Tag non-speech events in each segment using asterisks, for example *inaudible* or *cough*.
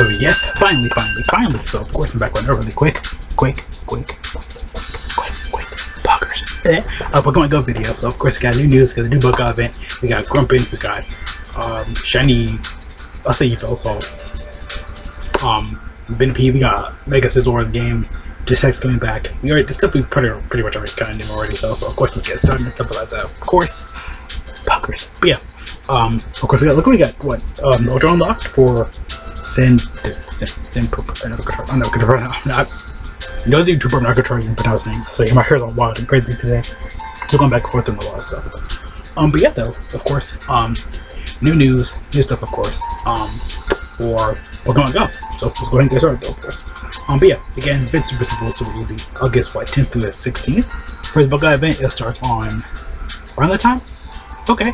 So yes, finally, finally, finally. So of course I'm back with another really quick, quick, quick, quick, quick, poggers. Eh, a Pokemon Go video. So of course we got new news because the new book event. We got Grubbin, we got um Shiny I'll say Evo, so um Venipede, we got Mega Scizor in the game. Genesect coming back. We already this stuff we pretty pretty much already kind of knew already, so, so of course let's get started and stuff like that. Of course. Poggers. But yeah. Um of course we got look we got what um Ultra unlocked for Send Send Send I'm not gonna I'm I'm not knows YouTuber, I'm not gonna try to pronounce names, so you might hear a lot wild and crazy today. Just going back and forth and a lot of stuff. Um, but yeah, though, of course, um, new news, new stuff, of course, um, for Pokemon Go. So let's go ahead and get started, though, of course. Um, but yeah, again, it's super simple, super easy. August what 10th through the 16th. First Book event, it starts on around that time. Okay,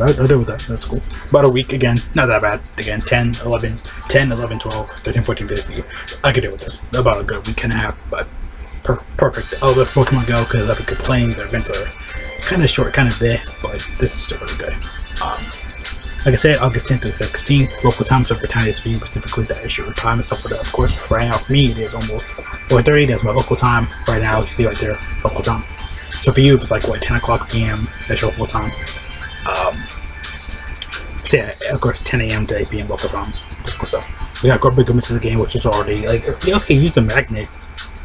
I'll deal with that. That's cool. About a week again. Not that bad. Again, 10, 11, 10, 11, 12, 13, 14, 15. I could deal with this. About a good week and a half, but per perfect. I'll Pokemon go because I've been complaining the events are kind of short, kind of there, but this is still really good. Um, like I said, August 10th to 16th, local time, so for time is for you, specifically that is your time and stuff like that. Of course, right now for me, it is almost 4.30, that's my local time. Right now, you see right there, local time. So for you, if it's like, what, 10 o'clock p.m., that's your local time. Yeah, of course, 10 a.m. to 8 p.m. local time. So we got Grubbin into the game, which is already like okay. Use the magnet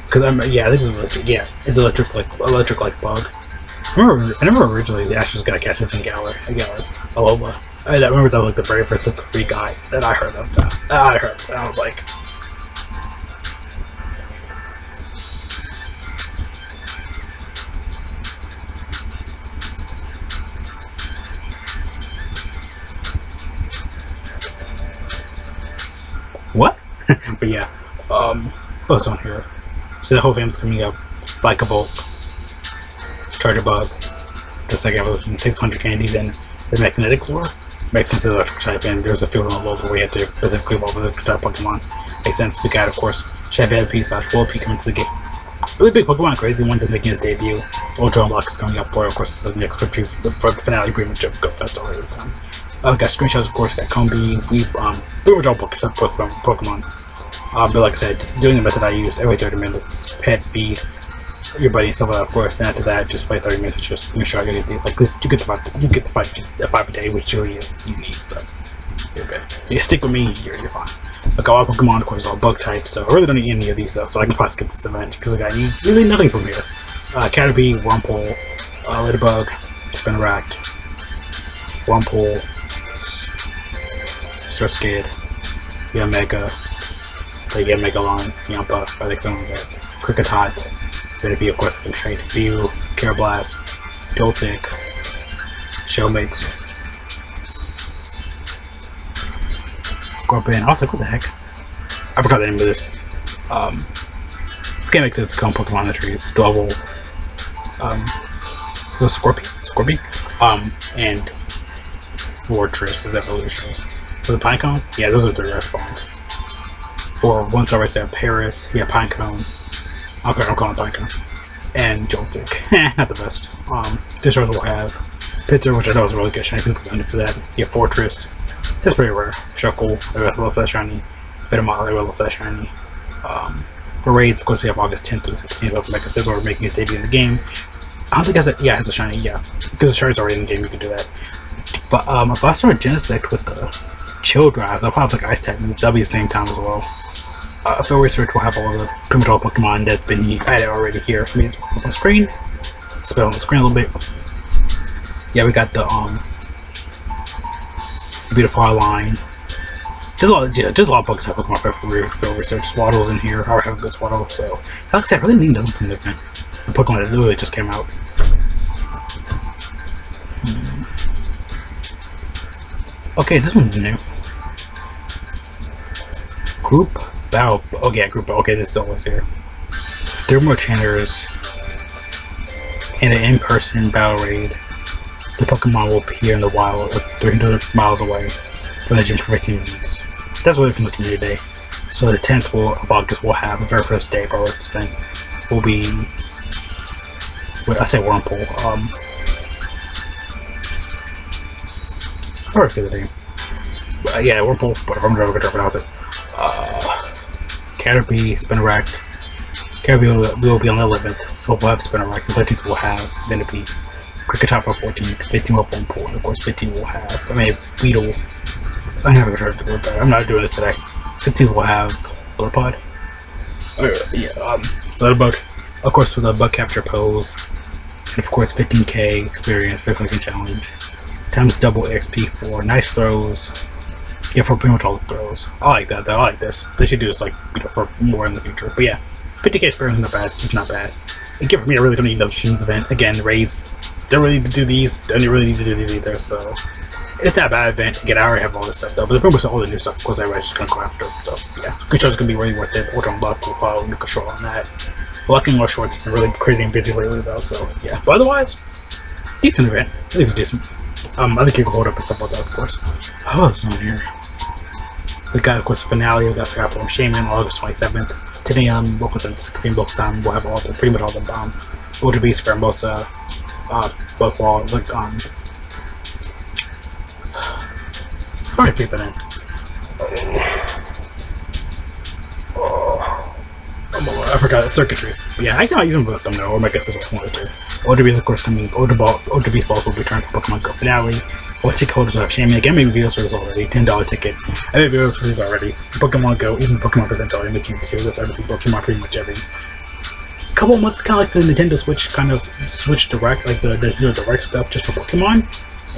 because I'm yeah, this is electric. Yeah, it's electric like electric like bug. I remember, I remember originally the Ash was gonna catch this in Galar, Galar, Alola. I, remember that was like the very first free guy that I heard of. That I heard, and I was like, but yeah, um, what's on here? So the whole family's coming up. Vikavolt, Charger Bug, the second evolution, takes 100 candies, and the magnetic lure makes sense as electric type, and there's a field on the level where we have to specifically evolve the electric type Pokemon. Makes sense. We got, of course, Shadow slash Wolfie coming to the game. Really big Pokemon Crazy one that's making his debut. Ultra Unlock is coming up for, of course, the next victory for the finale pretty much of Go Fest already this time. Uh, got screenshots, of course, got Combi, we, um, pretty much all Pokemon. Pokemon. Uh, but like I said, doing the method I use every 30 minutes, pet, feed, your buddy and stuff like that, of course, and after that, just wait 30 minutes, just make sure I get the, like, you get the five, you get the five, the five a day, which really is, you need, so, you're good. You stick with me, you're, you're fine. Like, all Pokemon, of course, are bug types, so I really don't need any of these, though, so I can probably skip this event, because like, I need really nothing from here. Uh, Caterpie, Wurmple, uh, Littlebug, Spinarak, Wurmple, Surskit, yeah, Mega, they get Megalon, Yanma, I think something like that. Kricketot, Venipede, of course, think Shiny View, Karrablast, Joltik, Shelmets, Grubbin. I was like, what the heck? I forgot the name of this. Um, can't make sense. Come Pokemon the trees. Double. Um, the Scorpion. Scorpion. Um, and Forretress is evolution. For the Pinecone? Yeah, those are the respawns. For one star right there, Paris. Yeah, Pinecone. Okay, I'm calling Pinecone. And Joltik. *laughs* not the best. Um, this stars will have Pinsir, which I know is really good shiny people for that. Yeah, Forretress. That's pretty rare. Shuckle, I love that shiny. Bittermot, I love that shiny. Um, for raids, of course, we have August 10th through 16th of Mega Scizor making its debut in the game. I don't think has a, yeah, it has a shiny, yeah. Because the shard's already in the game, you can do that. But um, if I start Genesect with the Chill Drive, I'll probably have like Ice type moves, that'll be the same time as well. Uh, Field Research will have all the pretty Pokemon that's been added already here. I mean, up on the screen, spell on the screen a little bit. Yeah, we got the um, beautiful line. There's a lot of, yeah, there's a lot of I Pokemon for field research. Sewaddle's in here. I already have a good Swaddle, so like I said, I really need nothing the. The Pokemon that literally just came out. Hmm. Okay, this one's new. Group Battle. Oh yeah, Group. Okay, this is always here. Thermo Channers in an in-person battle raid. The Pokemon will appear in the wild 300 miles away from the gym for 15 minutes. That's what we're looking at today. So the 10th will, of August will have the very first day of our event will be wait, I say Wurmple. Um I forget the name. Uh, yeah, Wurmple, but I'm never gonna pronounce it. Uh, Caterpie, Spinarak. Caterpie will, will be on the 11th. Phil will have Spinarak. The 13th will have Venipede. For 14th. 15 will have. And of course, 15 will have, I mean, Weedle. I never heard the word that. I'm not doing this today. 16th will have Lillipod. Uh, yeah, um, Littlebug. Of course, with the bug capture pose. And of course, 15k experience, 15 challenge. Times double XP for nice throws. Yeah, for pretty much all the throws. I like that though. I like this. They should do this like you know for more in the future. But yeah, 50k experience is not bad. It's not bad. Again, for me, I really don't need the machines event. Again, raids don't really need to do these. Don't really need to do these either. So it's not a bad event. Again, I already have all this stuff though. But pretty much all the new stuff. Of course, everybody's just gonna go after. So yeah, good gonna be really worth it. Ultra Luck will follow new control on that. Lucky more shorts been really crazy and busy lately though. So yeah, but otherwise, decent event. I think it's decent. Um, I think you can hold up and stuff like that, of course. Oh, it's on here. We got, of course, the finale. Got Sky from Shaman August 27th. Today on Bokusen's Green Book Time, we'll have all the, pretty much all the um, Ultra Beast, Pheromosa, uh, all, like, um, how do I fit that in? Oh. I forgot circuitry. But yeah, I think I use them both them though, or my guess is what I wanted to. Ultra Beast, of course, coming. Ultra Ball, Ultra Beast balls will return for Pokemon Go finale. Or ticket holders will have Shaman. Again, maybe videos for this already. Ten dollar ticket. I made videos for these already. Pokemon Go, even Pokemon Presents already making this series. That's everything. Pokemon pretty much every couple months, kind of like the Nintendo Switch kind of Switch Direct, like the, the, the direct stuff just for Pokemon.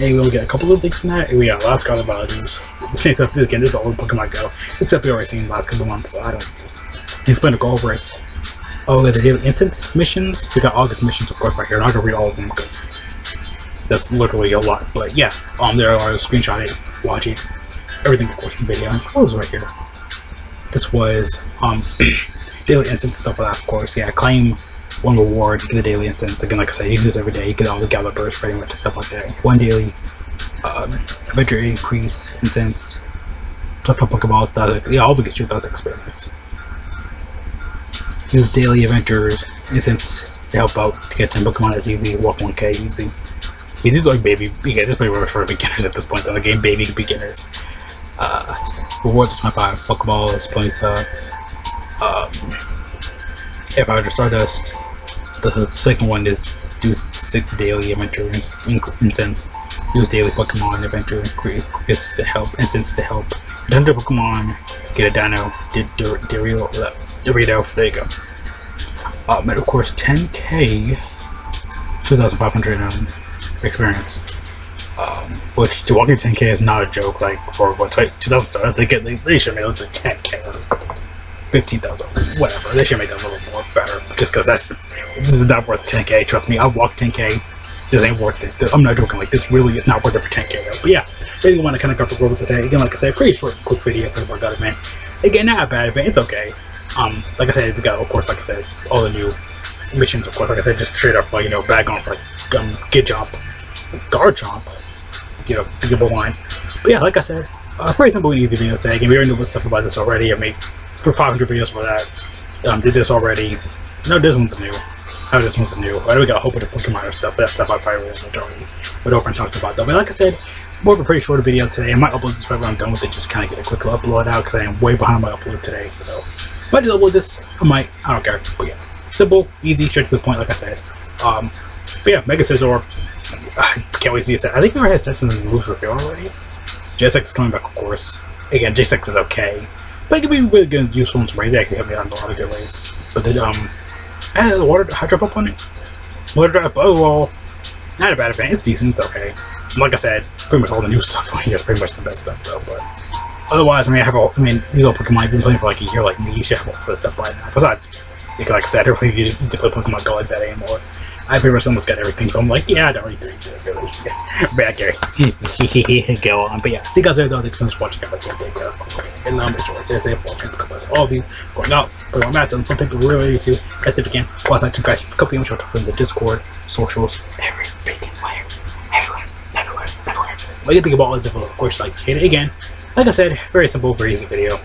And we'll get a couple of things from that. And we got last Scarlet Violet's. The same stuff again. This is all Pokemon Go. This stuff we already seen the last couple months. So I don't explain to go over it. Oh, the daily instance missions. We got August missions, of course, right here. I'm not gonna read all of them because that's literally a lot. But yeah, um, there are screenshot it, watch it, everything, of course, in video. And close right here. This was um *clears throat* daily instance stuff like that, of course. Yeah, claim one reward, get the daily instance. Again, like I said, you do this every day. You get all the Gallopers, pretty much, and stuff like that. One daily um, adventure increase. Talk about Pokeballs. That yeah, all it gets you those experience use daily adventures instance to help out to get 10 Pokemon as easy, walk 1k easy. You do like baby, yeah, this much for beginners at this point though, the game baby beginners. Uh, rewards 25 Pokeballs, Ponyta, um, if I were Stardust. The second one is do 6 daily adventure incense. use daily Pokemon adventure increase to help, incense to help. 100 Pokemon, get a Dino, did Dorito, Dorito, there you go. Um, and of course 10k, 2,500 um, experience. Um, which to walk in 10k is not a joke. Like for what 2,000 stars, they get they, they should make it like 10k, 15,000, whatever. They should make that a little more better. Just because that's this is not worth 10k. Trust me, I walked 10k. This ain't worth it. I'm not joking. Like this really is not worth it for 10k though. But yeah, really want to kind of go for the today. Again, like I said, pretty short, quick video for the workout event. Again, not a bad event. It's okay. Um, like I said, we got, of course, like I said, all the new missions, of course, like I said, just straight up, like, you know, bag on for, like, um, Jump, Know, to give a line. But yeah, like I said, uh, pretty simple and easy video today. Again, we already know stuff about this already. I made for 500 videos for that. Um, did this already. No, this one's new. Oh, this one's new. I know we got a whole bunch of Pokemon or stuff. That stuff I probably will already went over and talked about though. But like I said, more of a pretty short video today. I might upload this right when I'm done with it, just kind of get a quick upload out because I am way behind my upload today. So might just upload this. I might. I don't care. But yeah, simple, easy, straight to the point. Like I said. Um, but yeah, Mega Scizor. I can't wait to see it. I think we had sets in the moves reveal already. Genesect is coming back, of course. Again, Genesect is okay, but it can be really good, useful in some ways. They actually have me on a lot of good ways. But then, um, I had a water hydro pump on it. Water drop. Oh well, not a bad event. It's decent. It's okay. Like I said, pretty much all the new *laughs* stuff on here is pretty much the best stuff though. But otherwise, I mean, I have all. I mean, these old Pokemon I've been playing for like a year. Like me, you should have all this stuff by now. Besides, like I said, I don't really need to play Pokemon Go like that anymore. I pretty much almost got everything, so I'm like, yeah, I don't really need to really. Back here. go on. But yeah, see you guys though. Thanks so much for watching. Have a good day. And um, make sure to say watching all of you going out, going on math, and something really to guys if you can. Well, thank you guys. Copy and short from the Discord, socials, every freaking where, everywhere, everywhere, everywhere. What you think about is if of course like hit it again. Like I said, very simple, very easy video.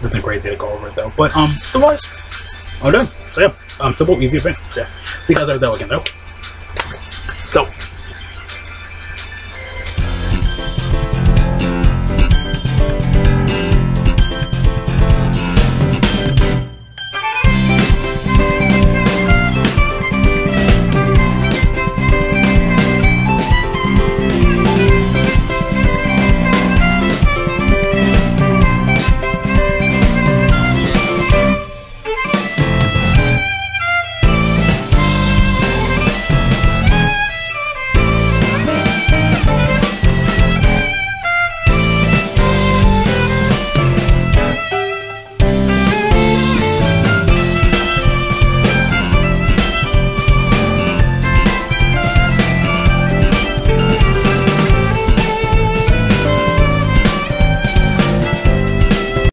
Nothing crazy to go over though. But um, otherwise, I'm done. So yeah, um, simple, easy event. So, yeah. See you guys out there again though.